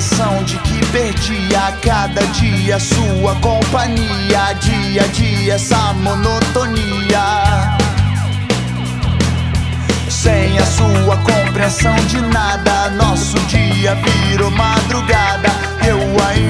impressão de que perdi a cada dia sua companhia, dia a dia essa monotonia. Sem a sua compreensão de nada, nosso dia virou madrugada. Eu ainda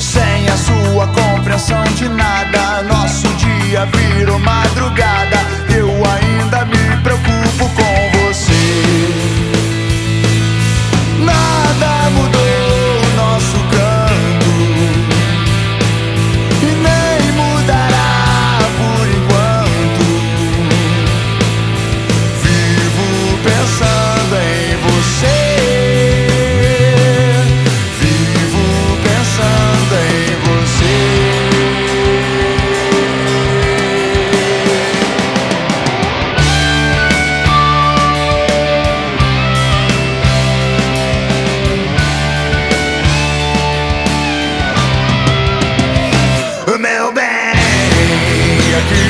Sem a sua compreensão de nada, nosso dia virou madrugada. que